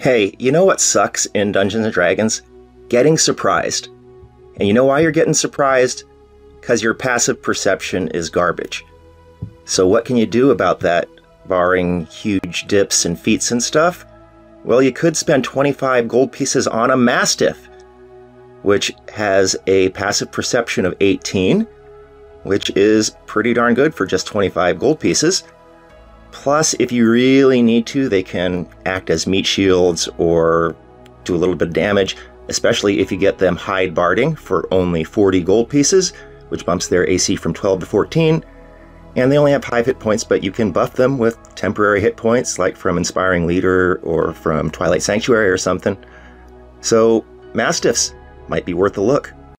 Hey, you know what sucks in Dungeons and Dragons? Getting surprised. And you know why you're getting surprised? Because your passive perception is garbage. So, what can you do about that, barring huge dips and feats and stuff? Well, you could spend 25 gold pieces on a Mastiff, which has a passive perception of 18, which is pretty darn good for just 25 gold pieces. Plus, if you really need to, they can act as meat shields or do a little bit of damage, especially if you get them hide barding for only 40 gold pieces, which bumps their AC from 12 to 14. And they only have 5 hit points, but you can buff them with temporary hit points, like from Inspiring Leader or from Twilight Sanctuary or something. So, Mastiffs might be worth a look.